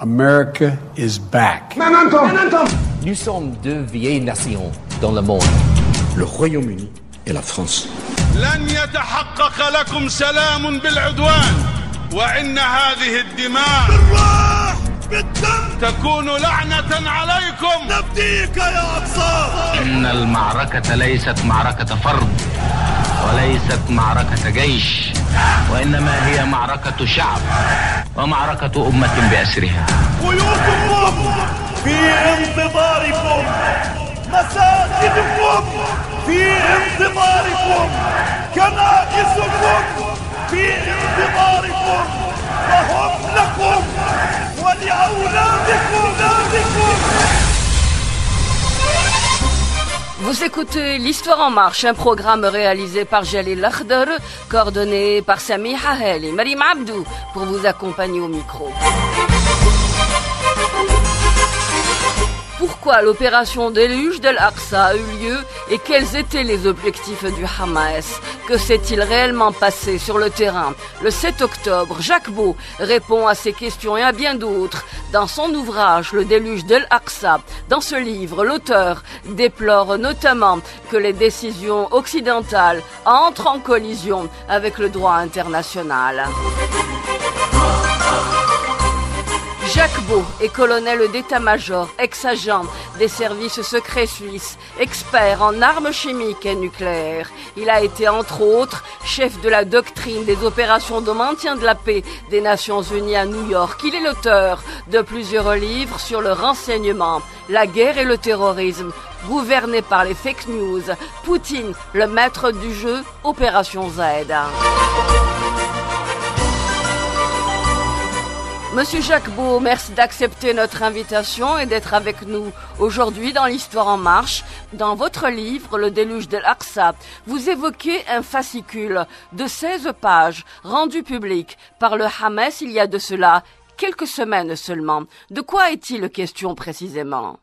America is back. Nous sommes deux vieilles nations dans le monde. Le Royaume-Uni et la France. لن يتحقق لكم سلام بالعدوان وإن هذه الدماء بالروح بالدم تكون لعنة عليكم نفديك يا أقصى إن المعركة ليست معركة فرد وليست معركة جيش وإنما هي معركة شعب ومعركة أمة بأسرها. بيوتكم في انتظاركم. مساجدكم في انتظاركم. كنائسكم في انتظاركم. وهم لكم ولأولادكم أولادكم Vous écoutez L'Histoire en marche, un programme réalisé par Jalil Lakhdar, coordonné par Sami Hahel et Marim Abdou pour vous accompagner au micro. Pourquoi l'opération déluge d'Al-Aqsa a eu lieu et quels étaient les objectifs du Hamas? Que s'est-il réellement passé sur le terrain? Le 7 octobre, Jacques Beau répond à ces questions et à bien d'autres dans son ouvrage Le déluge d'Al-Aqsa. Dans ce livre, l'auteur déplore notamment que les décisions occidentales entrent en collision avec le droit international. Jacques Beau est colonel d'état-major, ex-agent des services secrets suisses, expert en armes chimiques et nucléaires. Il a été entre autres chef de la doctrine des opérations de maintien de la paix des Nations Unies à New York. Il est l'auteur de plusieurs livres sur le renseignement, la guerre et le terrorisme, gouverné par les fake news, Poutine, le maître du jeu, Opération Z. Monsieur Jacques Beau, merci d'accepter notre invitation et d'être avec nous aujourd'hui dans l'Histoire en marche. Dans votre livre, Le déluge de l'Aqsa, vous évoquez un fascicule de 16 pages rendu public par le Hamas il y a de cela quelques semaines seulement. De quoi est-il question précisément?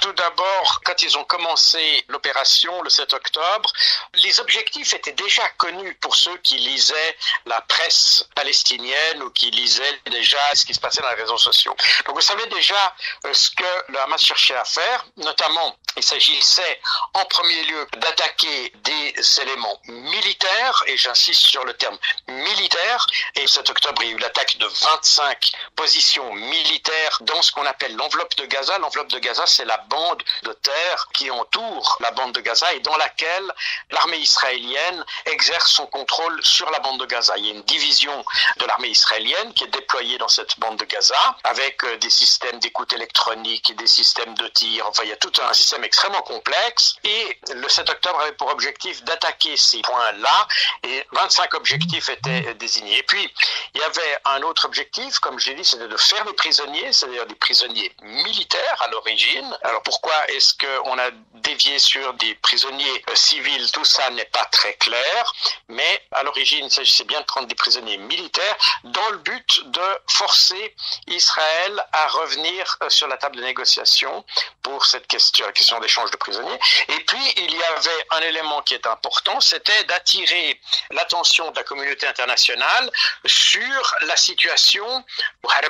Tout d'abord, quand ils ont commencé l'opération le 7 octobre, les objectifs étaient déjà connus pour ceux qui lisaient la presse palestinienne ou qui lisaient déjà ce qui se passait dans les réseaux sociaux. Donc vous savez déjà euh, ce que le Hamas cherchait à faire, notamment il s'agissait en premier lieu d'attaquer des éléments militaires, et j'insiste sur le terme militaire, et 7 octobre il y a eu l'attaque de 25 positions militaires dans ce qu'on appelle l'enveloppe de Gaza. L'enveloppe de Gaza, c'est la bande de terre qui entoure la bande de Gaza et dans laquelle l'armée israélienne exerce son contrôle sur la bande de Gaza. Il y a une division de l'armée israélienne qui est déployée dans cette bande de Gaza avec euh, des systèmes d'écoute électronique et des systèmes de tir. Enfin, il y a tout un système extrêmement complexe et le 7 octobre avait pour objectif d'attaquer ces points-là et 25 objectifs étaient désignés. Et puis, il y avait un autre objectif, comme j'ai dit, c'était de faire des prisonniers, c'est-à-dire des prisonniers militaires à l'origine. Alors pourquoi est-ce qu'on a dévié sur des prisonniers euh, civils? Tout ça n'est pas très clair, mais à l'origine, il s'agissait bien de prendre des prisonniers militaires dans le but de forcer Israël à revenir euh, sur la table de négociation pour cette question, la question d'échange de prisonniers. Et puis, il y avait un élément qui est important, c'était d'attirer l'attention de la communauté internationale sur la situation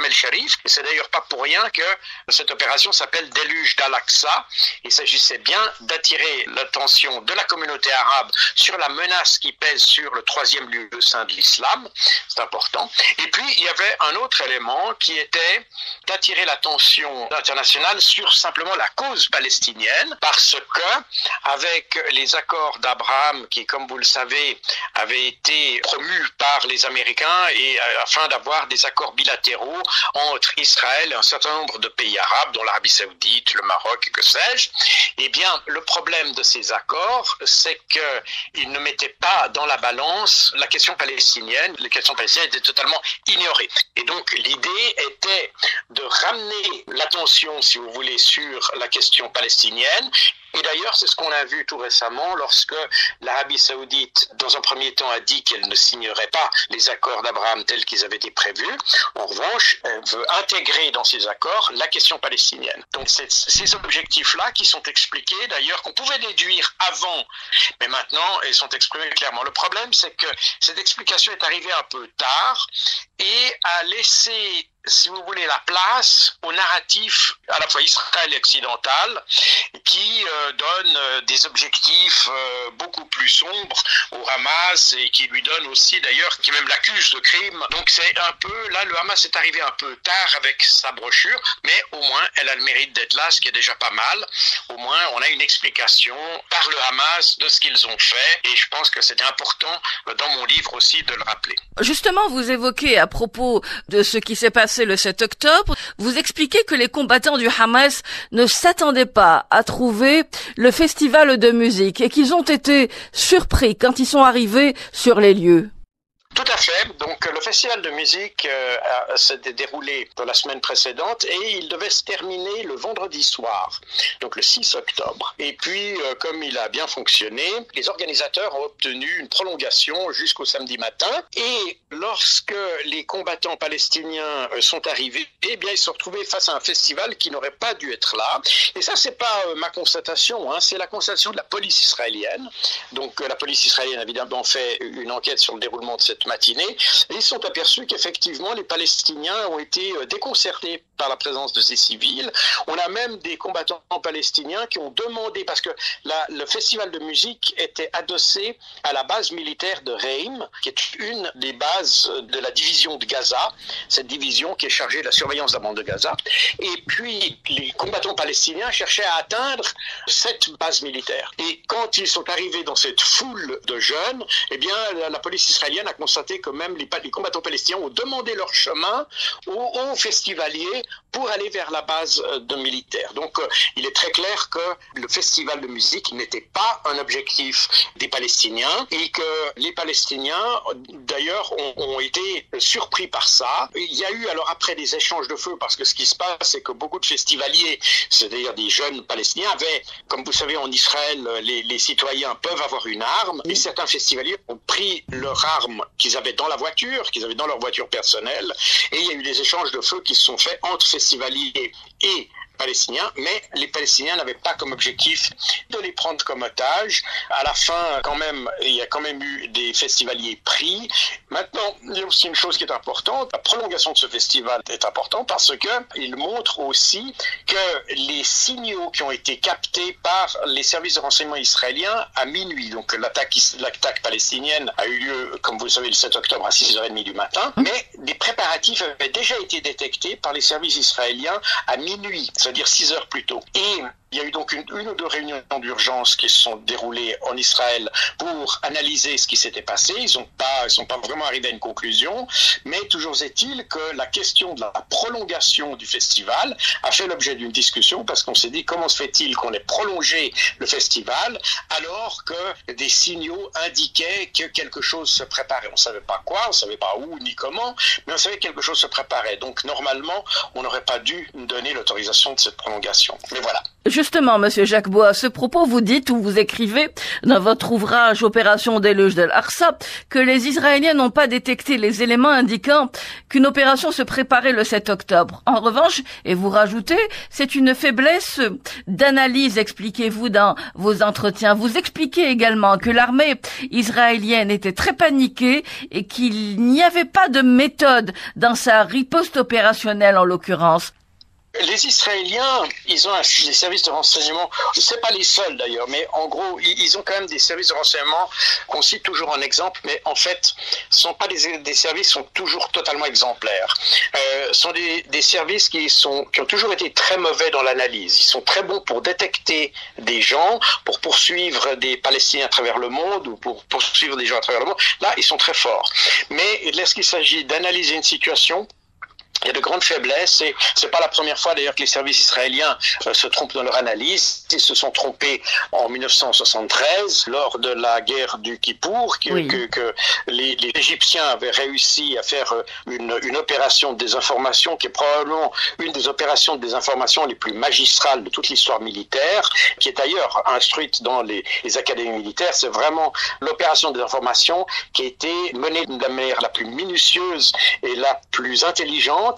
el-Sharif. C'est d'ailleurs pas pour rien que cette opération s'appelle Déluge d'Al-Aqsa. Il s'agissait bien d'attirer l'attention de la communauté arabe sur la menace qui pèse sur le troisième lieu saint de l'islam. C'est important. Et puis, il y avait un autre élément qui était d'attirer l'attention internationale sur simplement la cause palestinienne parce que, avec les accords d'Abraham qui, comme vous le savez, avaient été promus par les Américains et euh, afin d'avoir des accords bilatéraux entre Israël et un certain nombre de pays arabes, dont l'Arabie saoudite, le Maroc et que sais-je, eh bien, le problème de ces accords, c'est qu'ils ne mettaient pas dans la balance la question palestinienne. Les questions palestiniennes étaient totalement ignorées. Et donc, l'idée était de ramener l'attention, si vous voulez, sur la question palestinienne et d'ailleurs, c'est ce qu'on a vu tout récemment lorsque l'Arabie saoudite, dans un premier temps, a dit qu'elle ne signerait pas les accords d'Abraham tels qu'ils avaient été prévus. En revanche, elle veut intégrer dans ces accords la question palestinienne. Donc, c'est ces objectifs-là qui sont expliqués, d'ailleurs, qu'on pouvait déduire avant, mais maintenant, ils sont exprimés clairement. Le problème, c'est que cette explication est arrivée un peu tard et a laissé si vous voulez, la place au narratif à la fois Israël et occidental qui euh, donne euh, des objectifs euh, beaucoup plus sombres au Hamas et qui lui donne aussi d'ailleurs, qui même l'accuse de crime. Donc c'est un peu, là le Hamas est arrivé un peu tard avec sa brochure, mais au moins elle a le mérite d'être là, ce qui est déjà pas mal. Au moins on a une explication par le Hamas de ce qu'ils ont fait et je pense que c'était important dans mon livre aussi de le rappeler. Justement, vous évoquez à propos de ce qui s'est passé le 7 octobre, vous expliquez que les combattants du Hamas ne s'attendaient pas à trouver le festival de musique et qu'ils ont été surpris quand ils sont arrivés sur les lieux. Tout à fait. Donc le festival de musique euh, s'est déroulé dans la semaine précédente et il devait se terminer le vendredi soir, donc le 6 octobre. Et puis, euh, comme il a bien fonctionné, les organisateurs ont obtenu une prolongation jusqu'au samedi matin. Et lorsque les combattants palestiniens euh, sont arrivés, eh bien, ils se sont retrouvés face à un festival qui n'aurait pas dû être là. Et ça, c'est pas euh, ma constatation, hein, c'est la constatation de la police israélienne. Donc, la police israélienne a évidemment fait une enquête sur le déroulement de cette matinée. Ils sont aperçus qu'effectivement, les Palestiniens ont été déconcertés par la présence de ces civils. On a même des combattants palestiniens qui ont demandé, parce que le festival de musique était adossé à la base militaire de Reim, qui est une des bases de la division de Gaza, cette division qui est chargée de la surveillance de la bande de Gaza. Et puis, les combattants palestiniens cherchaient à atteindre cette base militaire. Et quand ils sont arrivés dans cette foule de jeunes, eh bien, la, la police israélienne a constaté que même les, les combattants palestiniens ont demandé leur chemin aux, aux festivaliers pour aller vers la base euh, de militaires. Donc euh, il est très clair que le festival de musique n'était pas un objectif des Palestiniens et que les Palestiniens, d'ailleurs, ont, ont, été surpris par ça. Il y a eu alors après des échanges de feu parce que ce qui se passe, c'est que beaucoup de festivaliers, c'est-à-dire des jeunes Palestiniens, avaient, comme vous savez, en Israël, les, les citoyens peuvent avoir une arme et certains festivaliers ont pris leur arme qu'ils avaient dans la voiture, qu'ils avaient dans leur voiture personnelle. Et il y a eu des échanges de feu qui se sont faits entre festivaliers et palestiniens, mais les Palestiniens n'avaient pas comme objectif de les prendre comme otages. À la fin, quand même, il y a quand même eu des festivaliers pris. Maintenant, il y a aussi une chose qui est importante. La prolongation de ce festival est importante parce que il montre aussi que les signaux qui ont été captés par les services de renseignement israéliens à minuit, donc l'attaque, l'attaque palestinienne a eu lieu, comme vous le savez, le 7 octobre à 6h30 du matin, mais des préparatifs avaient déjà été détectés par les services israéliens à minuit c'est-à-dire six heures plus tôt. Il y a eu donc une, ou deux réunions d'urgence qui se sont déroulées en Israël pour analyser ce qui s'était passé. Ils n'ont pas, sont pas vraiment arrivés à une conclusion, mais toujours est-il que la question de la prolongation du festival a fait l'objet d'une discussion parce qu'on s'est dit comment se fait-il qu'on ait prolongé le festival alors que des signaux indiquaient que quelque chose se préparait? On ne savait pas quoi, on ne savait pas où ni comment, mais on savait que quelque chose se préparait. Donc normalement, on n'aurait pas dû donner l'autorisation de cette prolongation. Mais voilà. Justement, Monsieur Jacques Bois, à ce propos, vous dites ou vous écrivez dans votre ouvrage Opération déluge del Arsa que les Israéliens n'ont pas détecté les éléments indiquant qu'une opération se préparait le 7 octobre. En revanche, et vous rajoutez, c'est une faiblesse d'analyse, expliquez-vous dans vos entretiens. Vous expliquez également que l'armée israélienne était très paniquée et qu'il n'y avait pas de méthode dans sa riposte opérationnelle en l'occurrence. Les Israéliens, ils ont des services de renseignement, c'est pas les seuls d'ailleurs, mais en gros, ils, ont quand même des services de renseignement qu'on cite toujours en exemple, mais en fait, sont pas des, des services sont toujours totalement exemplaires. Euh, sont des, des, services qui sont qui ont toujours été très mauvais dans l'analyse. Ils sont très bons pour détecter des gens, pour poursuivre des Palestiniens à travers le monde ou pour poursuivre des gens à travers le monde. Là, ils sont très forts. Mais lorsqu'il s'agit d'analyser une situation, il y a de grandes faiblesses et c'est pas la première fois d'ailleurs que les services israéliens euh, se trompent dans leur analyse. Ils se sont trompés en 1973 lors de la guerre du Kippour, que, oui. que, que les, les, Égyptiens avaient réussi à faire euh, une, une, opération de désinformation qui est probablement une des opérations de désinformation les plus magistrales de toute l'histoire militaire, qui est d'ailleurs instruite dans les, les académies militaires. C'est vraiment l'opération de désinformation qui a été menée de la manière la plus minutieuse et la plus intelligente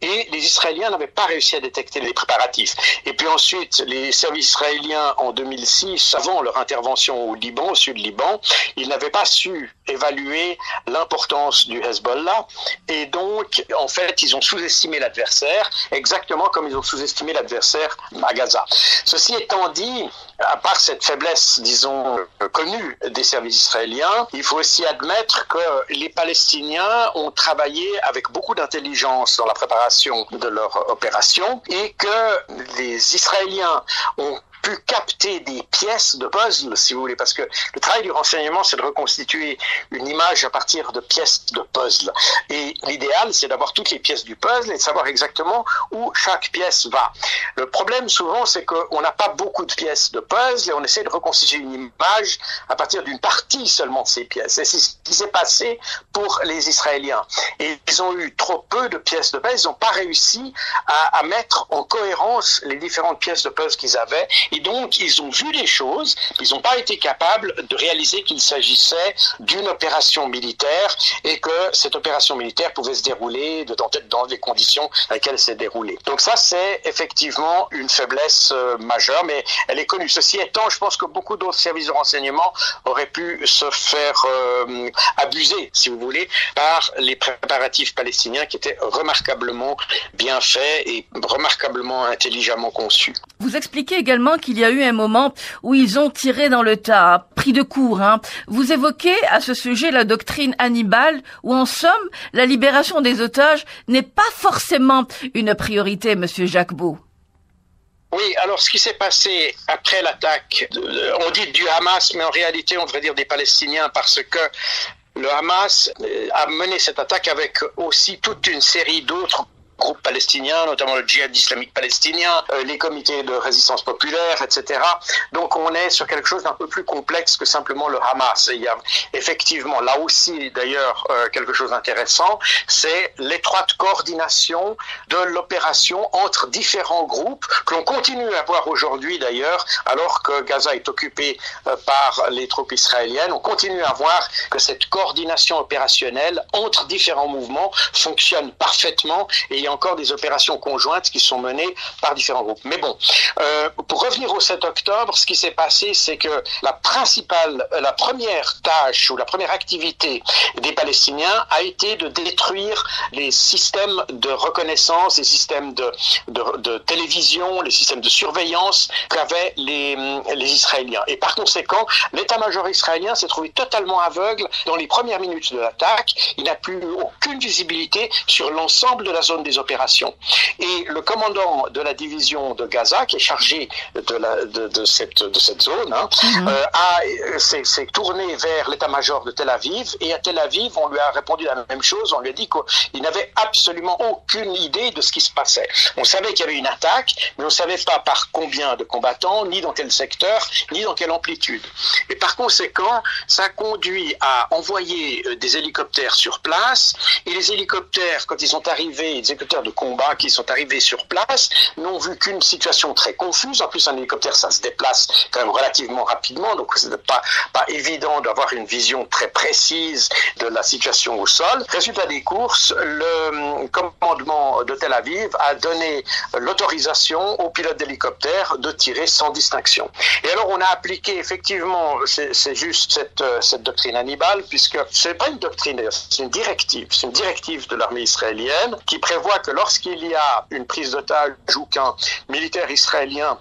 et les Israéliens n'avaient pas réussi à détecter les préparatifs. Et puis ensuite, les services israéliens en 2006, avant leur intervention au Liban, au sud Liban, ils n'avaient pas su évaluer l'importance du Hezbollah et donc en fait ils ont sous-estimé l'adversaire exactement comme ils ont sous-estimé l'adversaire à Gaza. Ceci étant dit, à part cette faiblesse, disons, connue des services israéliens, il faut aussi admettre que les Palestiniens ont travaillé avec beaucoup d'intelligence dans la préparation de leur opération et que les Israéliens ont pu capter des pièces de puzzle, si vous voulez, parce que le travail du renseignement, c'est de reconstituer une image à partir de pièces de puzzle. Et l'idéal, c'est d'avoir toutes les pièces du puzzle et de savoir exactement où chaque pièce va. Le problème, souvent, c'est qu'on n'a pas beaucoup de pièces de puzzle et on essaie de reconstituer une image à partir d'une partie seulement de ces pièces. Et c'est ce qui s'est passé pour les Israéliens. Et ils ont eu trop peu de pièces de puzzle, ils n'ont pas réussi à, à mettre en cohérence les différentes pièces de puzzle qu'ils avaient et donc, ils ont vu les choses, ils n'ont pas été capables de réaliser qu'il s'agissait d'une opération militaire et que cette opération militaire pouvait se dérouler dans les conditions dans lesquelles elle s'est déroulée. Donc ça, c'est effectivement une faiblesse euh, majeure, mais elle est connue. Ceci étant, je pense que beaucoup d'autres services de renseignement auraient pu se faire euh, abuser, si vous voulez, par les préparatifs palestiniens qui étaient remarquablement bien faits et remarquablement intelligemment conçus. Vous expliquez également qu'il y a eu un moment où ils ont tiré dans le tas, pris de court. Hein. Vous évoquez à ce sujet la doctrine Hannibal, où en somme, la libération des otages n'est pas forcément une priorité, Monsieur Jacquebot. Oui, alors ce qui s'est passé après l'attaque, on dit du Hamas, mais en réalité on devrait dire des Palestiniens parce que le Hamas a mené cette attaque avec aussi toute une série d'autres groupes palestiniens, notamment le djihad islamique palestinien, euh, les comités de résistance populaire, etc. Donc on est sur quelque chose d'un peu plus complexe que simplement le Hamas. Et il y a effectivement là aussi d'ailleurs euh, quelque chose d'intéressant, c'est l'étroite coordination de l'opération entre différents groupes que l'on continue à voir aujourd'hui d'ailleurs, alors que Gaza est occupé euh, par les troupes israéliennes. On continue à voir que cette coordination opérationnelle entre différents mouvements fonctionne parfaitement et encore des opérations conjointes qui sont menées par différents groupes. Mais bon, euh, pour revenir au 7 octobre, ce qui s'est passé, c'est que la principale, la première tâche ou la première activité des Palestiniens a été de détruire les systèmes de reconnaissance, les systèmes de, télévision, les systèmes de surveillance qu'avaient les, les Israéliens. Et par conséquent, l'état-major israélien s'est trouvé totalement aveugle dans les premières minutes de l'attaque. Il n'a plus aucune visibilité sur l'ensemble de la zone des opérations. Et le commandant de la division de Gaza, qui est chargé de, la, de, de cette, de cette zone, hein, Mhm. euh, a- s'est tourné vers l'état-major de Tel Aviv. Et à Tel Aviv, on lui a répondu la même chose. On lui a dit qu'il n'avait absolument aucune idée de ce qui se passait. On savait qu'il y avait une attaque, mais on ne savait pas par combien de combattants, ni dans quel secteur, ni dans quelle amplitude. Et par conséquent, ça conduit à envoyer euh, des hélicoptères sur place. Et les hélicoptères, quand ils sont arrivés, les de combat qui sont arrivés sur place, n'ont vu qu'une situation très confuse. En plus, un hélicoptère, ça se déplace quand même relativement rapidement, donc c'est pas, pas évident d'avoir une vision très précise de la situation au sol. Résultat des courses, le hum, commandement de Tel Aviv a donné l'autorisation aux pilotes d'hélicoptères de tirer sans distinction. Et alors, on a appliqué effectivement, c'est juste cette, euh, cette doctrine Hannibal, puisque c'est pas une doctrine, c'est une directive. C'est une directive de l'armée israélienne qui prévoit que lorsqu'il y a une prise d'otage ou qu'un militaire israélien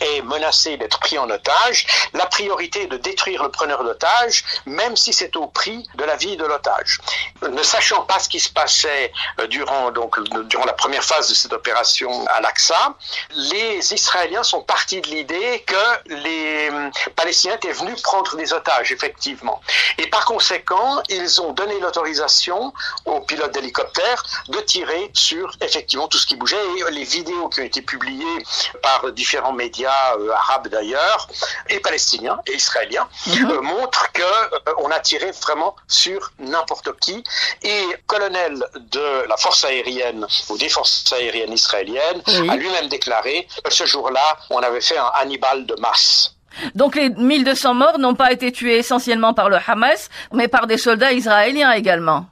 est menacé d'être pris en otage, la priorité est de détruire le preneur d'otage, même si c'est au prix de la vie de l'otage. Ne sachant pas ce qui se passait euh, durant, donc, durant la première phase de cette opération à l'Aqsa, les Israéliens sont partis de l'idée que les hum, Palestiniens étaient venus prendre des otages, effectivement. Et par conséquent, ils ont donné l'autorisation aux pilotes d'hélicoptères de tirer sur, effectivement, tout ce qui bougeait. Et les vidéos qui ont été publiées par différents médias euh, arabes d'ailleurs, et palestiniens et israéliens, euh, montrent que euh, a tiré vraiment sur n'importe qui. Et le colonel de la force aérienne ou des forces aériennes israéliennes a lui-même déclaré que ce jour-là, on avait fait un Hannibal de masse. Donc les 1200 morts n'ont pas été tués essentiellement par le Hamas, mais par des soldats israéliens également.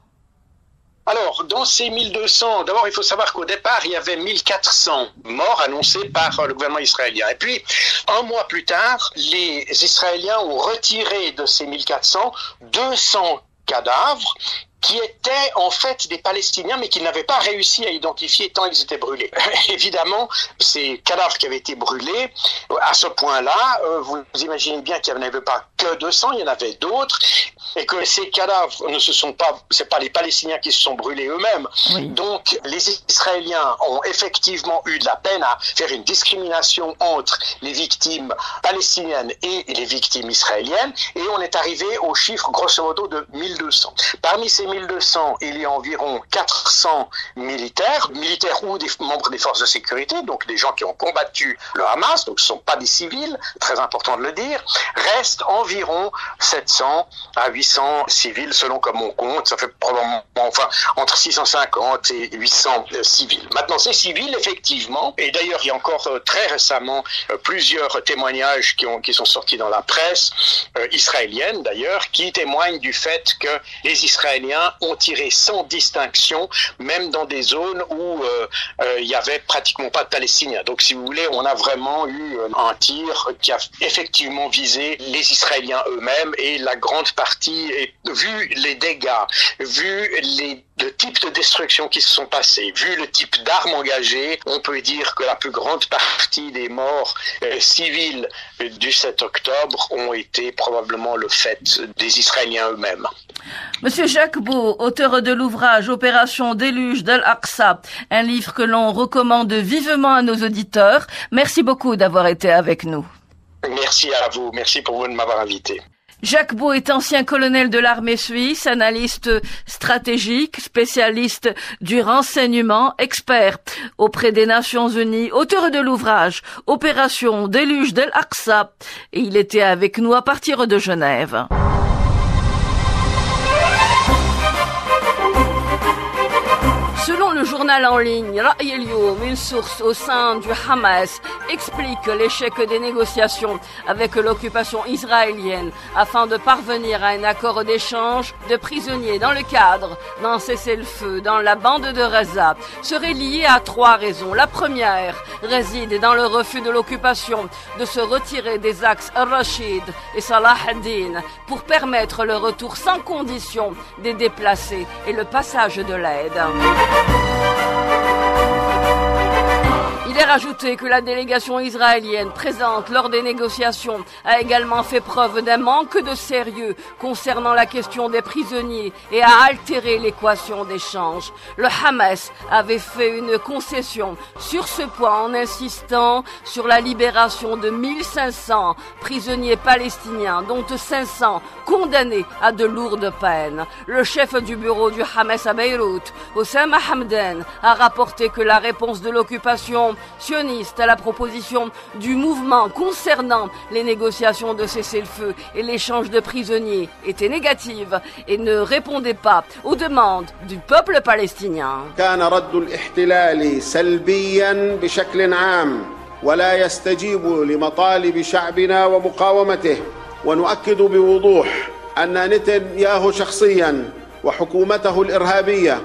Alors, dans ces 1200, d'abord, il faut savoir qu'au départ, il y avait 1400 morts annoncés par le gouvernement israélien. Et puis, un mois plus tard, les Israéliens ont retiré de ces 1400 200 cadavres qui étaient en fait des Palestiniens, mais qu'ils n'avaient pas réussi à identifier tant ils étaient brûlés. Évidemment, ces cadavres qui avaient été brûlés, à ce point-là, euh, vous imaginez bien qu'il n'y en avait pas que 200, il y en avait d'autres, et que ces cadavres ne se sont pas, c'est pas les Palestiniens qui se sont brûlés eux-mêmes. Donc, les Israéliens ont effectivement eu de la peine à faire une discrimination entre les victimes palestiniennes et les victimes israéliennes, et on est arrivé au chiffre grosso modo de 1200. Parmi ces 1200, il y a environ 400 militaires, militaires ou des membres des forces de sécurité, donc des gens qui ont combattu le Hamas, donc ce ne sont pas des civils, très important de le dire. Reste environ 700 à 800 civils, selon comme on compte. Ça fait probablement, enfin, entre 650 et 800 euh, civils. Maintenant, ces civils, effectivement, et d'ailleurs, il y a encore euh, très récemment euh, plusieurs témoignages qui, ont, qui sont sortis dans la presse israélienne, d'ailleurs, qui témoignent du fait que les Israéliens ont tiré sans distinction, même dans des zones où il y avait pratiquement pas de Palestiniens. Donc, si vous voulez, on a vraiment eu un tir qui a effectivement visé les Israéliens eux-mêmes et la grande partie, et, vu les dégâts, vu les le type de destruction qui se sont passées, vu le type d'armes engagées, on peut dire que la plus grande partie des morts civils du 7 octobre ont été probablement le fait des Israéliens eux-mêmes. Monsieur Jacques Beau, auteur de l'ouvrage Opération déluge d'Al-Aqsa, un livre que l'on recommande vivement à nos auditeurs. Merci beaucoup d'avoir été avec nous. Merci à vous. Merci pour vous de m'avoir invité. Jacques Beau est ancien colonel de l'armée suisse, analyste stratégique, spécialiste du renseignement, expert auprès des Nations Unies, auteur de l'ouvrage Opération déluge d'Al-Aqsa. Et il était avec nous à partir de Genève. Le journal en ligne Ra'yelioum, une source au sein du Hamas, explique l'échec des négociations avec l'occupation israélienne afin de parvenir à un accord d'échange de prisonniers dans le cadre d'un cessez-le-feu dans la bande de Gaza serait lié à trois raisons. La première réside dans le refus de l'occupation de se retirer des axes Rachid et Salah ad-Din pour permettre le retour sans condition des déplacés et le passage de l'aide. Thank you. Il est rajouté que la délégation israélienne présente lors des négociations a également fait preuve d'un manque de sérieux concernant la question des prisonniers et a altéré l'équation d'échange. Le Hamas avait fait une concession sur ce point en insistant sur la libération de 1500 prisonniers palestiniens, dont 500 condamnés à de lourdes peines. Le chef du bureau du Hamas à Beyrouth, Osama Hamdan, a rapporté que la réponse de l'occupation sioniste à la proposition du mouvement concernant les négociations de cessez-le-feu et l'échange de prisonniers était négative et ne répondait pas aux demandes du peuple palestinien. كان رد الاحتلال سلبيا بشكل عام ولا يستجيب لمطالب شعبنا ومقاومته ونؤكد بوضوح ان نتنياهو شخصيا وحكومته الارهابيه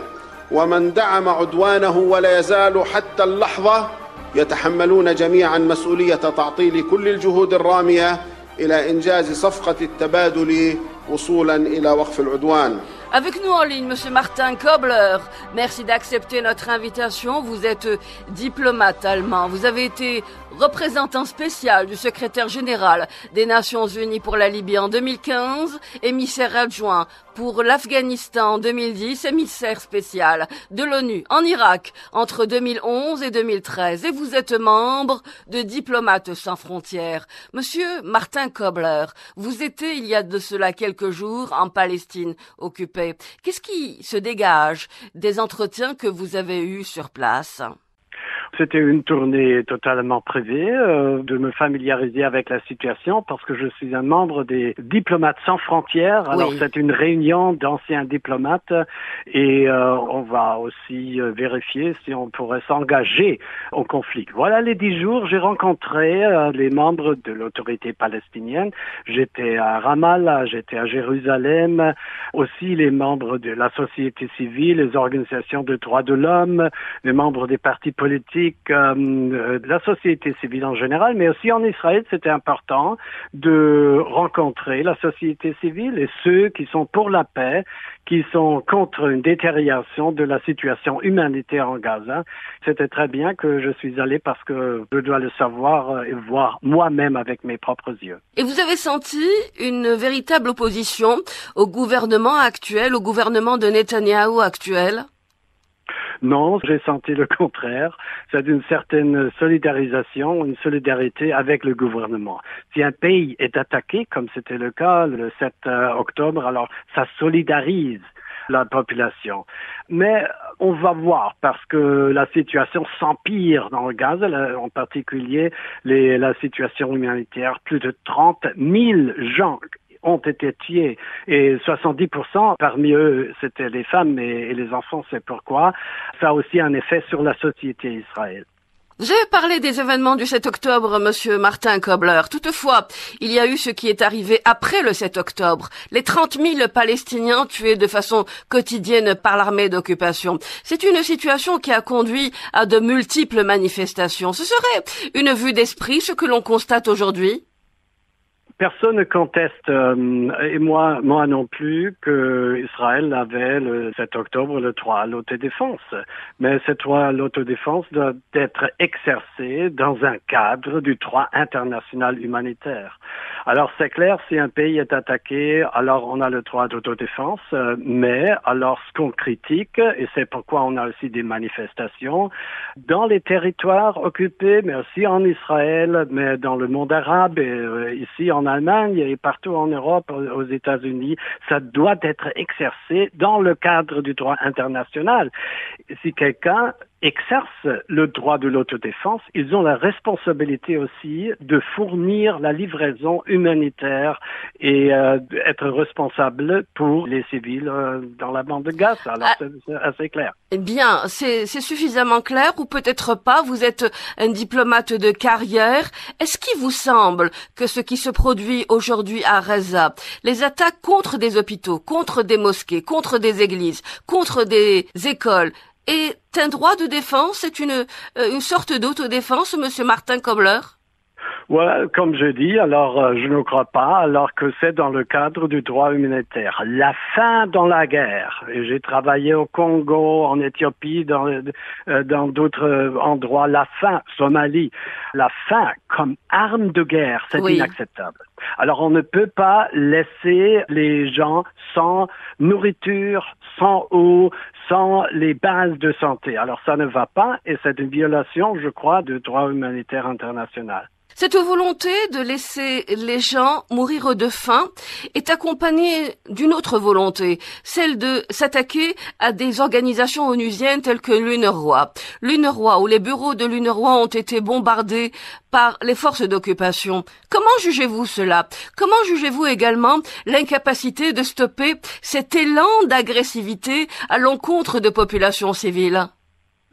ومن دعم عدوانه ولا يزال حتى اللحظه يتحملون جميعا مسؤولية تعطيل كل الجهود الرامية إلى إنجاز صفقة التبادل وصولا إلى وقف العدوان. Avec nous en ligne, Monsieur Martin Kobler. Merci d'accepter notre invitation. Vous êtes diplomate allemand. Vous avez été représentant spécial du secrétaire général des Nations Unies pour la Libye en 2015, émissaire adjoint pour l'Afghanistan en 2010, émissaire spécial de l'ONU en Irak entre 2011 et 2013. Et vous êtes membre de Diplomates sans frontières. Monsieur Martin Kobler, vous étiez il y a de cela quelques jours en Palestine occupée. Qu'est-ce qui se dégage des entretiens que vous avez eus sur place? C'était une tournée totalement privée, euh, de me familiariser avec la situation parce que je suis un membre des diplomates sans frontières. Alors c'est une réunion d'anciens diplomates et euh, on va aussi euh, vérifier si on pourrait s'engager au conflit. Voilà les dix jours, j'ai rencontré les membres de l'autorité palestinienne. J'étais à Ramallah, j'étais à Jérusalem, aussi les membres de la société civile, les organisations de droits de l'homme, les membres des partis politiques, euh, de la société civile en général, mais aussi en Israël, c'était important de rencontrer la société civile et ceux qui sont pour la paix, qui sont contre une détérioration de la situation humanitaire en Gaza. C'était très bien que je suis allé parce que je dois le savoir et voir moi-même avec mes propres yeux. Et vous avez senti une véritable opposition au gouvernement actuel, au gouvernement de Netanyahou actuel? Non, j'ai senti le contraire. C'est une certaine solidarisation, une solidarité avec le gouvernement. Si un pays est attaqué, comme c'était le cas le 7 euh, octobre, alors ça solidarise la population. Mais on va voir parce que la situation s'empire dans le gaz, en particulier la situation humanitaire. Plus de 30 000 gens ont été tués et 70% parmi eux c'était les femmes et, les enfants. C'est pourquoi ça a aussi un effet sur la société israélienne. Vous avez parlé des événements du 7 octobre, monsieur Martin Kobler. Toutefois, il y a eu ce qui est arrivé après le 7 octobre. Les 30 000 Palestiniens tués de façon quotidienne par l'armée d'occupation. C'est une situation qui a conduit à de multiples manifestations. Ce serait une vue d'esprit, ce que l'on constate aujourd'hui? Personne ne conteste, euh, et moi, moi non plus, que Israël avait le 7 octobre le droit à l'autodéfense. Mais ce droit à l'autodéfense doit être exercé dans un cadre du droit international humanitaire. Alors c'est clair, si un pays est attaqué, alors on a le droit d'autodéfense, euh, mais alors ce qu'on critique, et c'est pourquoi on a aussi des manifestations, dans les territoires occupés, mais aussi en Israël, mais dans le monde arabe euh, ici en Allemagne et partout en Europe, aux États-Unis, ça doit être exercé dans le cadre du droit international. Si quelqu'un exercent le droit de l'autodéfense, ils ont la responsabilité aussi de fournir la livraison humanitaire et euh, être responsable pour les civils euh, dans la bande de Gaza. Alors ah. c'est assez clair. Eh bien, c'est suffisamment clair ou peut-être pas? Vous êtes un diplomate de carrière. Est-ce qu'il vous semble que ce qui se produit aujourd'hui à Reza, les attaques contre des hôpitaux, contre des mosquées, contre des églises, contre des écoles, est un droit de défense, c'est une, euh, une sorte d'autodéfense, Monsieur Martin Kobler? Voilà, comme je dis, alors euh, je ne crois pas, alors que c'est dans le cadre du droit humanitaire. La fin dans la guerre. J'ai travaillé au Congo, en Éthiopie, dans euh, dans d'autres endroits. La fin, Somalie, la fin comme arme de guerre, c'est inacceptable. Alors on ne peut pas laisser les gens sans nourriture, sans eau, sans les bases de santé. Alors ça ne va pas et c'est une violation, je crois, du droit humanitaire international. Cette volonté de laisser les gens mourir de faim est accompagnée d'une autre volonté, celle de s'attaquer à des organisations onusiennes telles que l'UNRWA. L'UNRWA, où les bureaux de l'UNRWA ont été bombardés par les forces d'occupation. Comment jugez-vous cela? Comment jugez-vous également l'incapacité de stopper cet élan d'agressivité à l'encontre de populations civiles?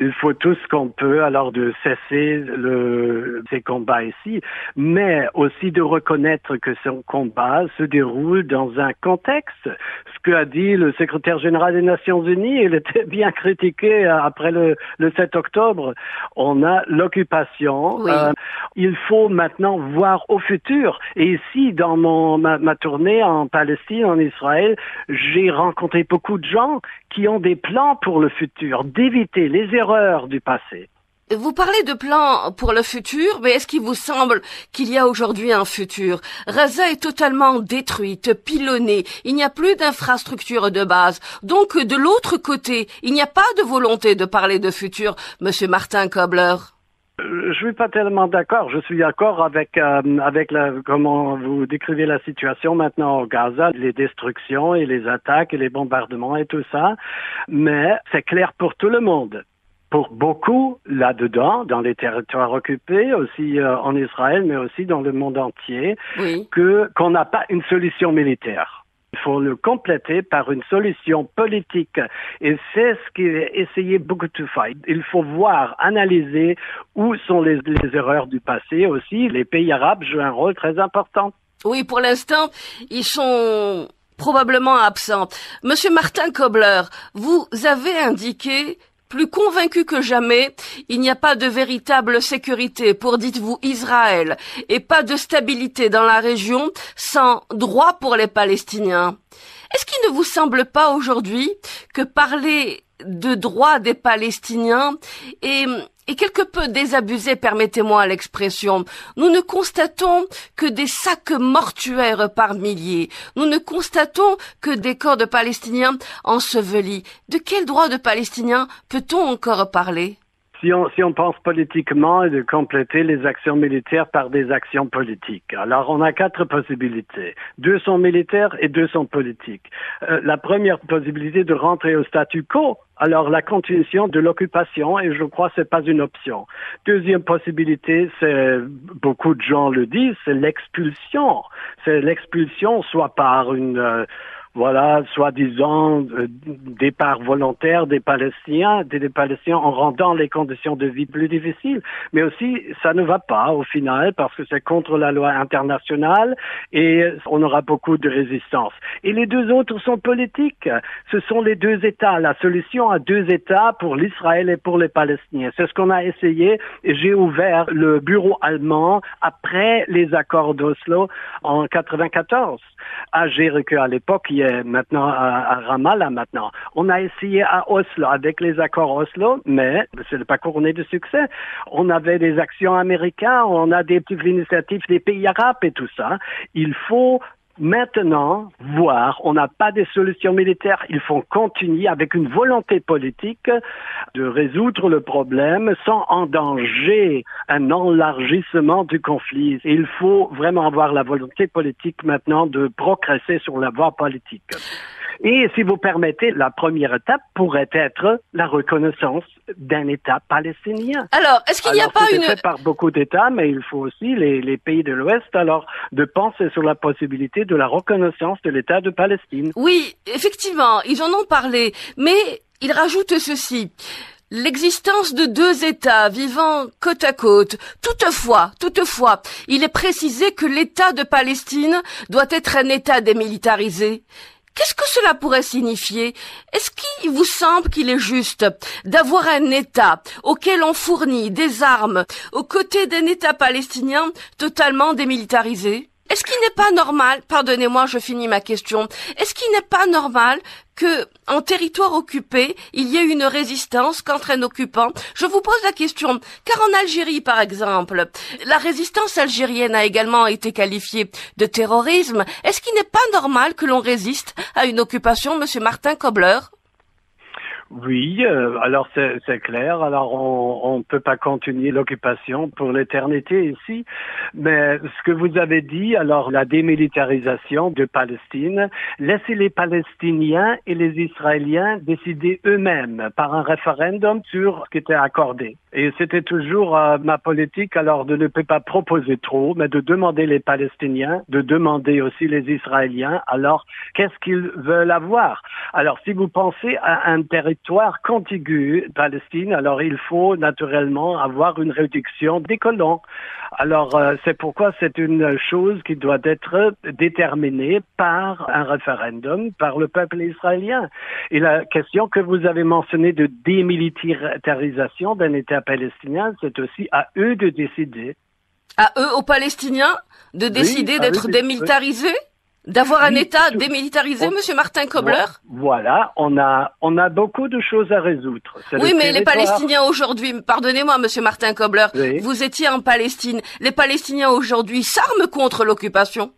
Il faut tout ce qu'on peut alors de cesser le, ces combats ici, mais aussi de reconnaître que ce combat se déroule dans un contexte. Ce que a dit le secrétaire général des Nations Unies, il était bien critiqué après le, le 7 octobre. On a l'occupation. Euh, il faut maintenant voir au futur. Et ici, dans mon, ma, ma tournée en Palestine, en Israël, j'ai rencontré beaucoup de gens qui ont des plans pour le futur, d'éviter les erreurs du passé. Vous parlez de plans pour le futur, mais est-ce qu'il vous semble qu'il y a aujourd'hui un futur? Raza est totalement détruite, pilonnée, il n'y a plus d'infrastructure de base. Donc de l'autre côté, il n'y a pas de volonté de parler de futur, monsieur Martin Kobler. Euh, je suis pas tellement d'accord. Je suis d'accord avec euh, avec la, comment vous décrivez la situation maintenant au Gaza, les destructions et les attaques et les bombardements et tout ça. Mais c'est clair pour tout le monde pour beaucoup là-dedans, dans les territoires occupés, aussi euh, en Israël, mais aussi dans le monde entier, que qu'on n'a pas une solution militaire. Il faut le compléter par une solution politique. Et c'est ce qui est essayé beaucoup de faire. Il faut voir, analyser où sont les, les erreurs du passé aussi. Les pays arabes jouent un rôle très important. Oui, pour l'instant, ils sont probablement absents. Monsieur Martin Kobler, vous avez indiqué plus convaincu que jamais, il n'y a pas de véritable sécurité pour, dites-vous, Israël, et pas de stabilité dans la région sans droit pour les Palestiniens. Est-ce qu'il ne vous semble pas aujourd'hui que parler de droit des Palestiniens est et quelque peu désabusé, permettez-moi l'expression. Nous ne constatons que des sacs mortuaires par milliers. Nous ne constatons que des corps de Palestiniens ensevelis. De quel droit de Palestiniens peut-on encore parler? Si on, pense politiquement et de compléter les actions militaires par des actions politiques. Alors, on a quatre possibilités. Deux sont militaires et deux sont politiques. Euh, la première possibilité de rentrer au statu quo, alors la continuation de l'occupation, et je crois que c'est pas une option. Deuxième possibilité, c'est beaucoup de gens le disent, c'est l'expulsion. C'est l'expulsion, soit par une euh, voilà, soi-disant euh, départ volontaire des Palestiniens, des, Palestiniens en rendant les conditions de vie plus difficiles. Mais aussi, ça ne va pas au final parce que c'est contre la loi internationale et on aura beaucoup de résistance. Et les deux autres sont politiques. Ce sont les deux États, la solution à deux États pour l'Israël et pour les Palestiniens. C'est ce qu'on a essayé j'ai ouvert le bureau allemand après les accords d'Oslo en 94 à Jéricho à l'époque, est maintenant à, Ramallah maintenant. On a essayé à Oslo avec les accords Oslo, mais ce n'est pas couronné de succès. On avait des actions américaines, on a des petites initiatives des pays arabes et tout ça. Il faut Maintenant, voir, on n'a pas de solutions militaires, il faut continuer avec une volonté politique de résoudre le problème sans endanger un élargissement du conflit. il faut vraiment avoir la volonté politique maintenant de progresser sur la voie politique. Et si vous permettez, la première étape pourrait être la reconnaissance d'un État palestinien. Alors, est-ce qu'il n'y a pas une... fait par beaucoup d'États, mais il faut aussi les, les pays de l'Ouest, alors, de penser sur la possibilité de la reconnaissance de l'État de Palestine. Oui, effectivement, ils en ont parlé, mais ils rajoutent ceci. L'existence de deux États vivant côte à côte. Toutefois, toutefois, il est précisé que l'État de Palestine doit être un État démilitarisé. Qu'est-ce que cela pourrait signifier? Est-ce qu'il vous semble qu'il est juste d'avoir un État auquel on fournit des armes aux côtés d'un État palestinien totalement démilitarisé? Est-ce qu'il n'est pas normal, pardonnez-moi, je finis ma question, est-ce qu'il n'est pas normal que, en territoire occupé, il y ait une résistance contre un occupant? Je vous pose la question, car en Algérie, par exemple, la résistance algérienne a également été qualifiée de terrorisme. Est-ce qu'il n'est pas normal que l'on résiste à une occupation, monsieur Martin Kobler oui, euh, alors c'est clair. Alors on ne peut pas continuer l'occupation pour l'éternité ici, mais ce que vous avez dit, alors la démilitarisation de Palestine, laissez les Palestiniens et les Israéliens décider eux-mêmes par un référendum sur ce qui était accordé. Et c'était toujours euh, ma politique, alors de ne pas proposer trop, mais de demander les Palestiniens, de demander aussi les Israéliens, alors qu'est-ce qu'ils veulent avoir? Alors si vous pensez à un territoire contigu Palestine, alors il faut naturellement avoir une réduction des colons. Alors euh, c'est pourquoi c'est une chose qui doit être déterminée par un référendum, par le peuple israélien. Et la question que vous avez mentionnée de démilitarisation d'un État palestinien, c'est aussi à eux de décider. À eux, aux Palestiniens, de décider d'être démilitarisés? D'avoir un État démilitarisé, Monsieur Martin Kobler? Voilà, on a on a beaucoup de choses à résoudre. Oui, mais les Palestiniens aujourd'hui, pardonnez-moi, Monsieur Martin Kobler, vous étiez en Palestine. Les Palestiniens aujourd'hui s'arment contre l'occupation.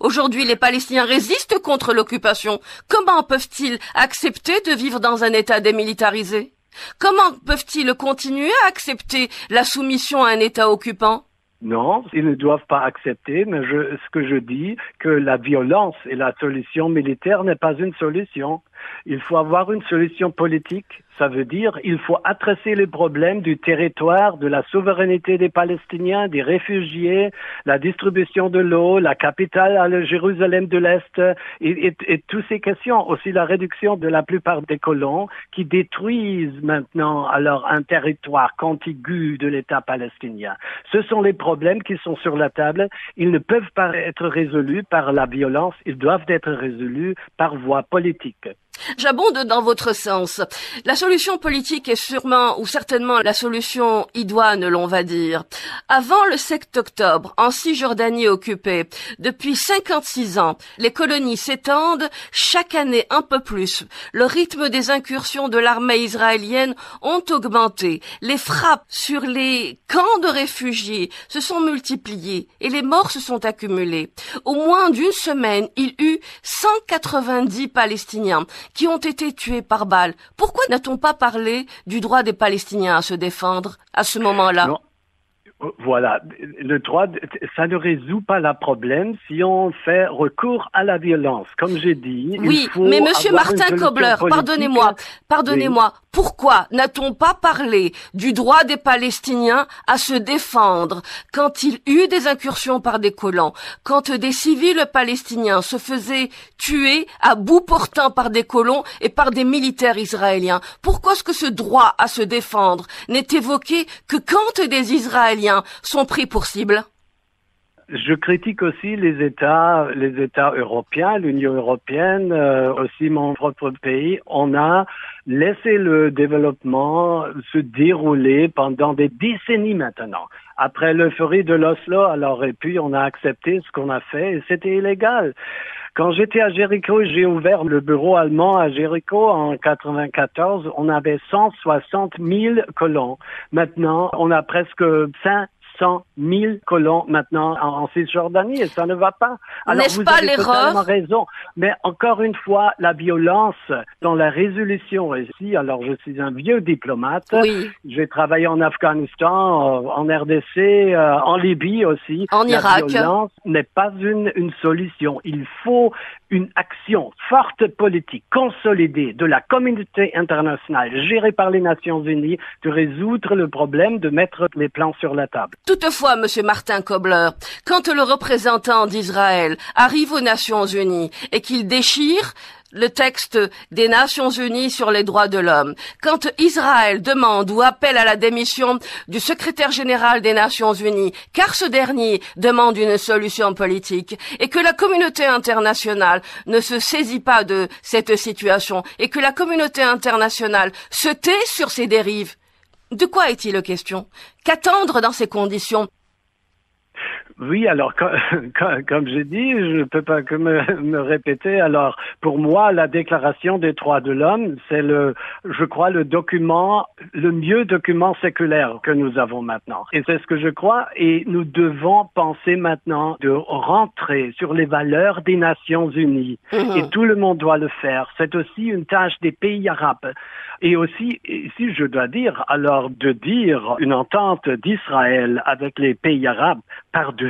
Aujourd'hui, les Palestiniens résistent contre l'occupation. Comment peuvent-ils accepter de vivre dans un État démilitarisé? Comment peuvent-ils continuer à accepter la soumission à un État occupant? Non, ils ne doivent pas accepter, mais ce que je dis, que la violence et la solution militaire n'est pas une solution. Il faut avoir une solution politique. Ça veut dire il faut adresser les problèmes du territoire, de la souveraineté des Palestiniens, des réfugiés, la distribution de l'eau, la capitale à la Jérusalem de l'Est et, et, et toutes ces questions. Aussi la réduction de la plupart des colons qui détruisent maintenant alors un territoire contigu de l'État palestinien. Ce sont les problèmes qui sont sur la table. Ils ne peuvent pas être résolus par la violence. Ils doivent être résolus par voie politique. J'abonde dans votre sens. La solution politique est sûrement ou certainement la solution idoine, l'on va dire. Avant le 7 octobre, en Cisjordanie occupée, depuis 56 ans, les colonies s'étendent chaque année un peu plus. Le rythme des incursions de l'armée israélienne ont augmenté. Les frappes sur les camps de réfugiés se sont multipliées et les morts se sont accumulés. Au moins d'une semaine, il y eut 190 Palestiniens qui ont été tués par balle. Pourquoi n'a-t-on pas parlé du droit des Palestiniens à se défendre à ce moment-là? Voilà, le droit, ça ne résout pas le problème si on fait recours à la violence. Comme j'ai dit, oui, mais Monsieur Martin Kobler, pardonnez-moi, pardonnez-moi. Pourquoi n'a-t-on pas parlé du droit des Palestiniens à se défendre quand il eut des incursions par des colons, quand des civils palestiniens se faisaient tuer à bout portant par des colons et par des militaires israéliens? Pourquoi est-ce que ce droit à se défendre n'est évoqué que quand des Israéliens sont pris pour cible je critique aussi les États, les États européens, l'Union européenne, euh, aussi mon propre pays. On a laissé le développement se dérouler pendant des décennies maintenant. Après l'euphorie de l'Oslo, alors et puis on a accepté ce qu'on a fait et c'était illégal. Quand j'étais à Jéricho, j'ai ouvert le bureau allemand à Jéricho en 94. On avait 160 000 colons. Maintenant, on a presque 5 100 000 colons maintenant en, Cisjordanie et ça ne va pas. Alors vous pas avez totalement raison. Mais encore une fois, la violence dans la résolution ici, alors je suis un vieux diplomate. Oui. J'ai travaillé en Afghanistan, euh, en RDC, euh, en Libye aussi. En la Irak. La violence n'est pas une, une solution. Il faut une action forte politique, consolidée de la communauté internationale, gérée par les Nations Unies, de résoudre le problème, de mettre les plans sur la table. Toutefois, Monsieur Martin Kobler, quand le représentant d'Israël arrive aux Nations Unies et qu'il déchire le texte des Nations Unies sur les droits de l'homme. Quand Israël demande ou appelle à la démission du secrétaire général des Nations Unies, car ce dernier demande une solution politique, et que la communauté internationale ne se saisit pas de cette situation, et que la communauté internationale se tait sur ces dérives, de quoi est-il question? Qu'attendre dans ces conditions? Oui, alors comme, j'ai dit, je ne peux pas que me, répéter. Alors pour moi, la Déclaration des droits de l'homme, c'est le, je crois, le document, le mieux document séculaire que nous avons maintenant. Et c'est ce que je crois. Et nous devons penser maintenant de rentrer sur les valeurs des Nations Unies. Mhm. Et tout le monde doit le faire. C'est aussi une tâche des pays arabes. Et aussi, si je dois dire, alors de dire une entente d'Israël avec les pays arabes par-dessus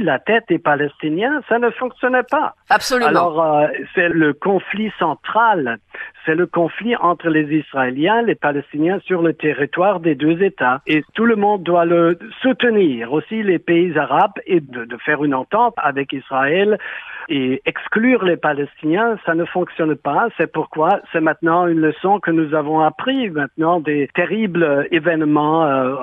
la tête des Palestiniens, ça ne fonctionnait pas. Absolument. Alors, euh, c'est le conflit central, c'est le conflit entre les Israéliens, les Palestiniens sur le territoire des deux États. Et tout le monde doit le soutenir, aussi les pays arabes, et de, de faire une entente avec Israël et exclure les Palestiniens, ça ne fonctionne pas. C'est pourquoi c'est maintenant une leçon que nous avons appris maintenant des terribles événements euh,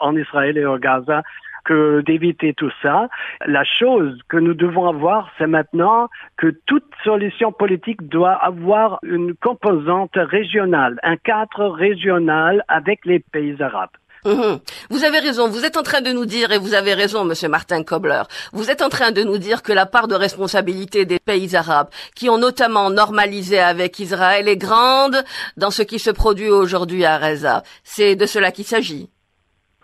en Israël et au Gaza d'éviter tout ça. La chose que nous devons avoir, c'est maintenant que toute solution politique doit avoir une composante régionale, un cadre régional avec les pays arabes. Mhm. Vous avez raison. Vous êtes en train de nous dire, et vous avez raison, Monsieur Martin Kobler, vous êtes en train de nous dire que la part de responsabilité des pays arabes, qui ont notamment normalisé avec Israël, est grande dans ce qui se produit aujourd'hui à Reza. C'est de cela qu'il s'agit.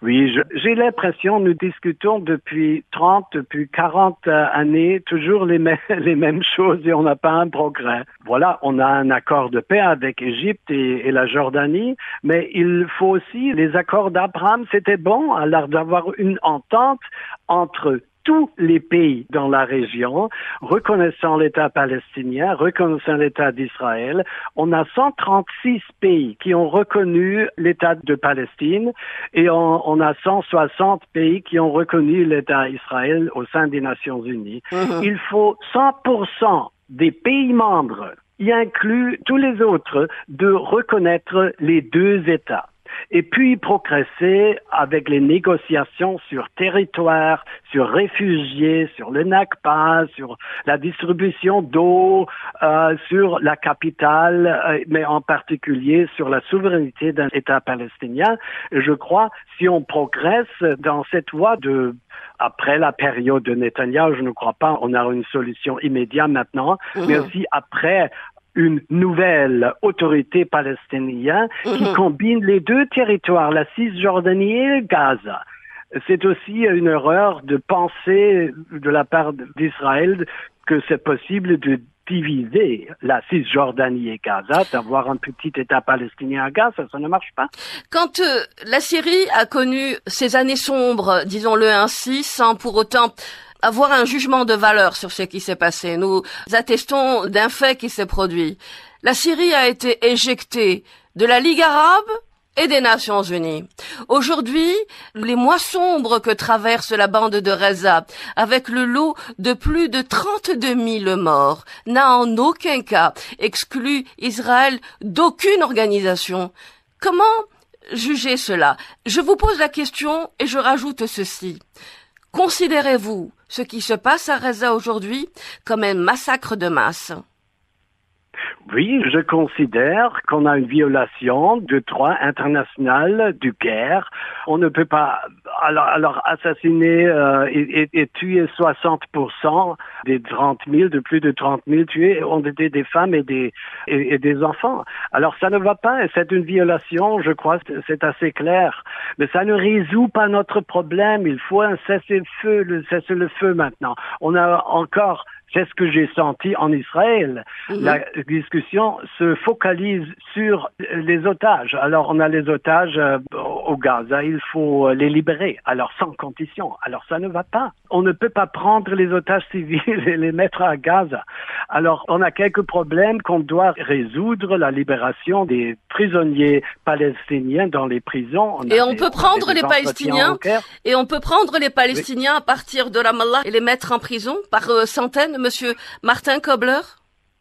Oui, j'ai l'impression, nous discutons depuis 30, depuis 40 années, toujours les, mêmes, les mêmes choses et on n'a pas un progrès. Voilà, on a un accord de paix avec Égypte et, la Jordanie, mais il faut aussi, les accords d'Abraham, c'était bon, alors d'avoir une entente entre tous les pays dans la région, reconnaissant l'État palestinien, reconnaissant l'État d'Israël. On a 136 pays qui ont reconnu l'État de Palestine et on, on, a 160 pays qui ont reconnu l'État d'Israël au sein des Nations Unies. Mhm. Il faut 100% des pays membres, y inclut tous les autres, de reconnaître les deux États et puis progresser avec les négociations sur territoire, sur réfugiés, sur le NACPA, sur la distribution d'eau, euh, sur la capitale, euh, mais en particulier sur la souveraineté d'un État palestinien. Et je crois, si on progresse dans cette voie de après la période de Netanyahu, je ne crois pas on a une solution immédiate maintenant, mais aussi après une nouvelle autorité palestinienne qui combine les deux territoires, la Cisjordanie et Gaza. C'est aussi une erreur de penser de la part d'Israël que c'est possible de diviser la Cisjordanie et Gaza, d'avoir un petit État palestinien à Gaza, ça ne marche pas. Quand euh, la Syrie a connu ses années sombres, disons-le ainsi, sans pour autant avoir un jugement de valeur sur ce qui s'est passé. Nous attestons d'un fait qui s'est produit. La Syrie a été éjectée de la Ligue arabe et des Nations Unies. Aujourd'hui, les mois sombres que traverse la bande de Reza, avec le lot de plus de 32 000 morts, n'a en aucun cas exclu Israël d'aucune organisation. Comment juger cela? Je vous pose la question et je rajoute ceci. Considérez-vous ce qui se passe à Reza aujourd'hui comme un massacre de masse oui, je considère qu'on a une violation du droit international du guerre. On ne peut pas alors, alors assassiner euh, et, et, et, tuer 60% des 30 000, de plus de 30 000 tués ont été des femmes et des, et, et des enfants. Alors ça ne va pas, c'est une violation, je crois, c'est assez clair. Mais ça ne résout pas notre problème. Il faut un cessez-le-feu, le cessez-le-feu maintenant. On a encore c'est ce que j'ai senti en Israël. Mhm. La discussion se focalise sur les otages. Alors, on a les otages euh, au Gaza, il faut les libérer. Alors, sans condition. Alors, ça ne va pas. On ne peut pas prendre les otages civils et les mettre à Gaza. Alors, on a quelques problèmes qu'on doit résoudre. La libération des prisonniers palestiniens dans les prisons. et on peut prendre les Palestiniens. Et on peut prendre les Palestiniens oui. à partir de Ramallah et les mettre en prison par euh, centaines Monsieur Martin Kobler?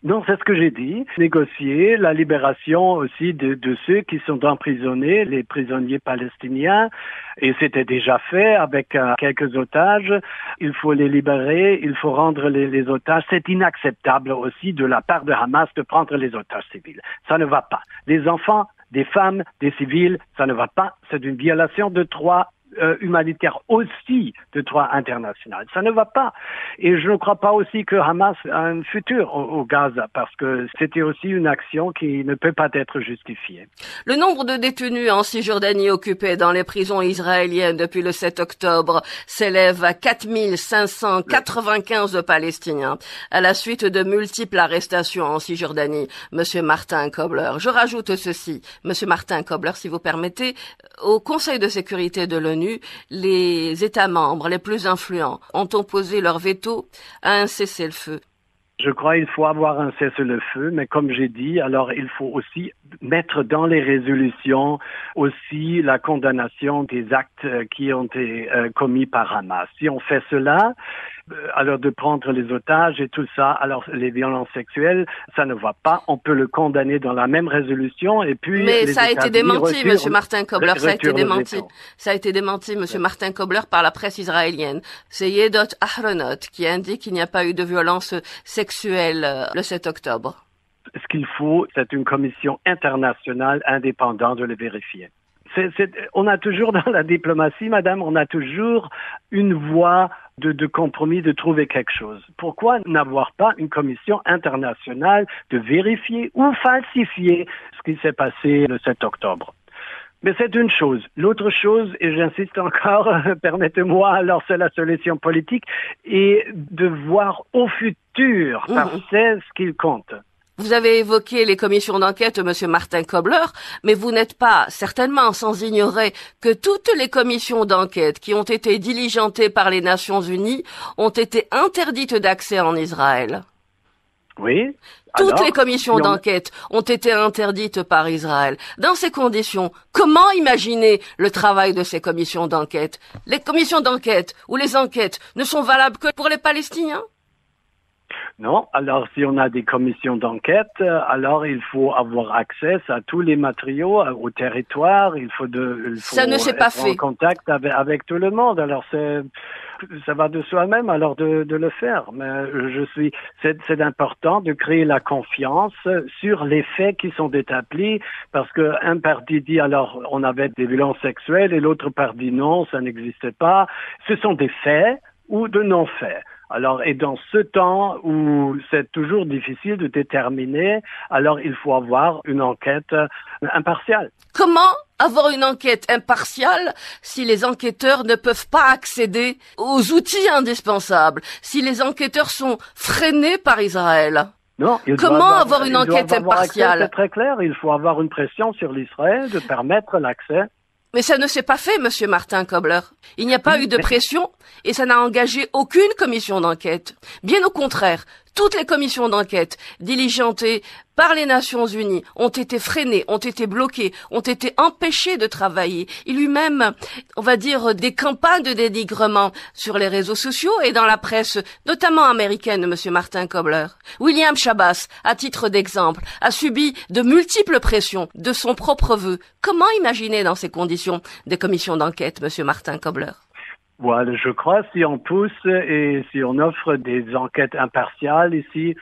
Non, c'est ce que j'ai dit. Négocier la libération aussi de, ceux qui sont emprisonnés, les prisonniers palestiniens. Et c'était déjà fait avec euh, quelques otages. Il faut les libérer, il faut rendre les, otages. C'est inacceptable aussi de la part de Hamas de prendre les otages civils. Ça ne va pas. Les enfants, des femmes, des civils, ça ne va pas. C'est une violation de droits euh, humanitaire aussi de droit international. Ça ne va pas. Et je ne crois pas aussi que Hamas a un futur au, Gaza parce que c'était aussi une action qui ne peut pas être justifiée. Le nombre de détenus en Cisjordanie occupés dans les prisons israéliennes depuis le 7 octobre s'élève à 4595 Palestiniens à la suite de multiples arrestations en Cisjordanie. Monsieur Martin Kobler. Je rajoute ceci. Monsieur Martin Kobler, si vous permettez, au Conseil de sécurité de l'ONU, les États membres les plus influents ont opposé leur veto à un cessez-le-feu. Je crois qu'il faut avoir un cessez-le-feu, mais comme j'ai dit, alors il faut aussi mettre dans les résolutions aussi la condamnation des actes qui ont été euh, commis par Hamas. Si on fait cela, alors de prendre les otages et tout ça, alors les violences sexuelles, ça ne va pas. On peut le condamner dans la même résolution et puis. Mais ça a été démenti, Monsieur Martin Kobler. Ça a été démenti. Ça a été démenti, Monsieur. Martin Kobler, par la presse israélienne. C'est Yedot Ahronot qui indique qu'il n'y a pas eu de violence sexuelle euh, le 7 octobre. Ce qu'il faut, c'est une commission internationale indépendante de le vérifier. C est, c est, on a toujours dans la diplomatie, madame, on a toujours une voie de, de, compromis de trouver quelque chose. Pourquoi n'avoir pas une commission internationale de vérifier ou falsifier ce qui s'est passé le 7 octobre? Mais c'est une chose. L'autre chose, et j'insiste encore, permettez-moi, alors c'est la solution politique, et de voir au futur, parce que c'est ce qu'il compte. Vous avez évoqué les commissions d'enquête, Monsieur Martin Kobler, mais vous n'êtes pas certainement sans ignorer que toutes les commissions d'enquête qui ont été diligentées par les Nations Unies ont été interdites d'accès en Israël. Oui. Toutes les commissions d'enquête ont été interdites par Israël. Dans ces conditions, comment imaginer le travail de ces commissions d'enquête? Les commissions d'enquête ou les enquêtes ne sont valables que pour les Palestiniens? Non, alors si on a des commissions d'enquête, euh, alors il faut avoir accès à tous les matériaux euh, au territoire. Il faut de, il faut ça ne s'est pas fait. En contact avec, avec tout le monde. Alors c'est ça va de soi-même alors de, de, le faire. Mais je suis, c'est important de créer la confiance sur les faits qui sont établis parce que un parti dit alors on avait des violences sexuelles et l'autre parti non, ça n'existait pas. Ce sont des faits ou de non-faits. Alors, et dans ce temps où c'est toujours difficile de déterminer, alors il faut avoir une enquête impartiale. Comment avoir une enquête impartiale si les enquêteurs ne peuvent pas accéder aux outils indispensables, si les enquêteurs sont freinés par Israël? Non, Comment avoir, une enquête impartiale? C'est très clair, il faut avoir une pression sur l'Israël de permettre l'accès mais ça ne s'est pas fait, monsieur Martin Kobler. Il n'y a pas eu de pression et ça n'a engagé aucune commission d'enquête. Bien au contraire, toutes les commissions d'enquête diligentées par les Nations Unies ont été freinées, ont été bloquées, ont été empêchées de travailler. Il y même, on va dire, des campagnes de dénigrement sur les réseaux sociaux et dans la presse, notamment américaine, Monsieur Martin Kobler. William Chabas, à titre d'exemple, a subi de multiples pressions de son propre vœu. Comment imaginer dans ces conditions des commissions d'enquête, Monsieur Martin Kobler? Voilà, je crois, si on pousse et si on offre des enquêtes impartiales ici,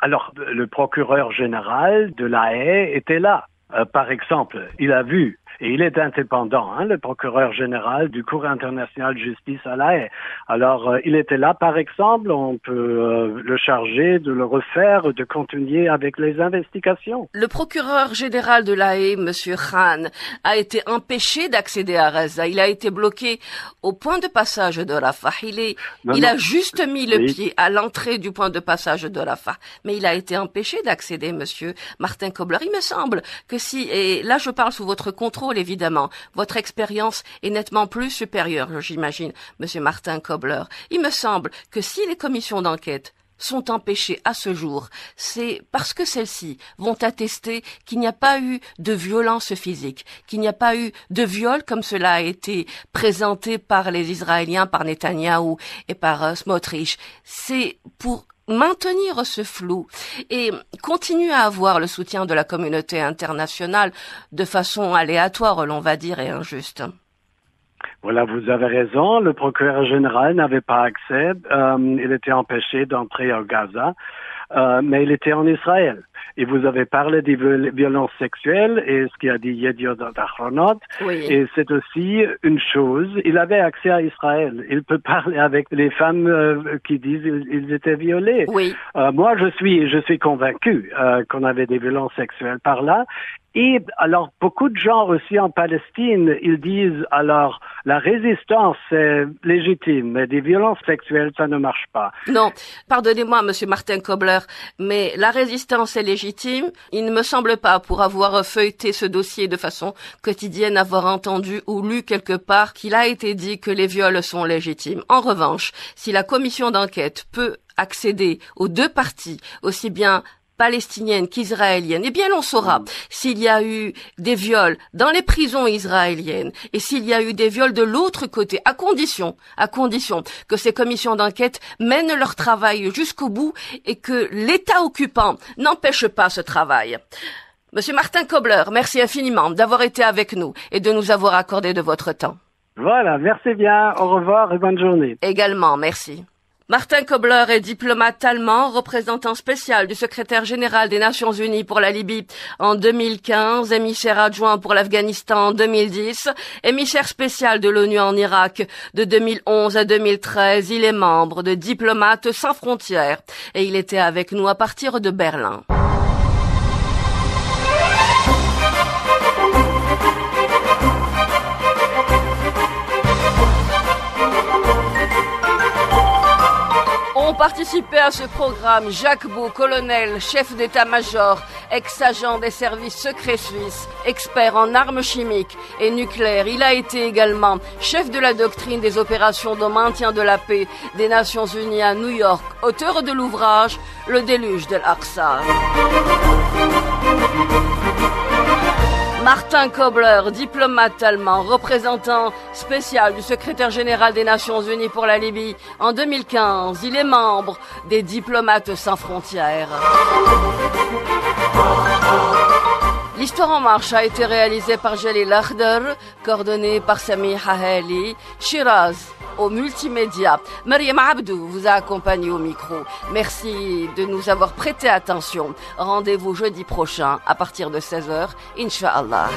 alors le procureur général de la haie était là. Euh, par exemple, il a vu et il est indépendant, hein, le procureur général du Cour international de justice à La Haye. Alors, euh, il était là, par exemple, on peut euh, le charger de le refaire, de continuer avec les investigations. Le procureur général de La Haye, Monsieur Khan, a été empêché d'accéder à Raza. Il a été bloqué au point de passage de Rafah. Il, il a juste mis le pied à l'entrée du point de passage de Rafah, mais il a été empêché d'accéder, Monsieur Martin Kobler. Il me semble que si, et là je parle sous votre contrôle, évidemment. Votre expérience est nettement plus supérieure, j'imagine, Monsieur Martin Kobler. Il me semble que si les commissions d'enquête sont empêchées à ce jour, c'est parce que celles-ci vont attester qu'il n'y a pas eu de violence physique, qu'il n'y a pas eu de viol comme cela a été présenté par les Israéliens, par Netanyahou et par euh, Smotrich. C'est pour maintenir ce flou et continuer à avoir le soutien de la communauté internationale de façon aléatoire, l'on va dire, et injuste. Voilà, vous avez raison. Le procureur général n'avait pas accès. Euh, il était empêché d'entrer au Gaza, euh, mais il était en Israël. Et vous avez parlé des violences sexuelles et ce qu'a dit Yediot Achronot. Oui. Et c'est aussi une chose, il avait accès à Israël. Il peut parler avec les femmes euh, qui disent qu'ils étaient violés. Oui. Euh, moi, je suis, je suis convaincu euh, qu'on avait des violences sexuelles par là. Et alors, beaucoup de gens aussi en Palestine, ils disent alors la résistance est légitime, mais des violences sexuelles, ça ne marche pas. Non, pardonnez-moi, Monsieur Martin Kobler, mais la résistance est Il ne me semble pas, pour avoir feuilleté ce dossier de façon quotidienne, avoir entendu ou lu quelque part qu'il a été dit que les viols sont légitimes. En revanche, si la commission d'enquête peut accéder aux deux parties, aussi bien palestinienne qu'israélienne, eh bien l'on saura s'il y a eu des viols dans les prisons israéliennes et s'il y a eu des viols de l'autre côté, à condition, à condition que ces commissions d'enquête mènent leur travail jusqu'au bout et que l'État occupant n'empêche pas ce travail. Monsieur Martin Kobler, merci infiniment d'avoir été avec nous et de nous avoir accordé de votre temps. Voilà, merci bien, au revoir et bonne journée. Également, merci. Martin Kobler est diplomate allemand, représentant spécial du secrétaire général des Nations Unies pour la Libye en 2015, émissaire adjoint pour l'Afghanistan en 2010, émissaire spécial de l'ONU en Irak de 2011 à 2013. Il est membre de Diplomates sans frontières et il était avec nous à partir de Berlin. Participé à ce programme Jacques Beau, colonel, chef d'état-major, ex-agent des services secrets suisses, expert en armes chimiques et nucléaires. Il a été également chef de la doctrine des opérations de maintien de la paix des Nations Unies à New York, auteur de l'ouvrage Le déluge de l'Aqsa. Martin Kobler, diplomate allemand, représentant spécial du secrétaire général des Nations Unies pour la Libye en 2015. Il est membre des Diplomates sans frontières. L'Histoire en marche a été réalisée par Jalil Lakhder, coordonnée par Sami Haheli, Shiraz au multimédia. Mariam Abdou vous a accompagné au micro. Merci de nous avoir prêté attention. Rendez-vous jeudi prochain à partir de 16h, Inch'Allah.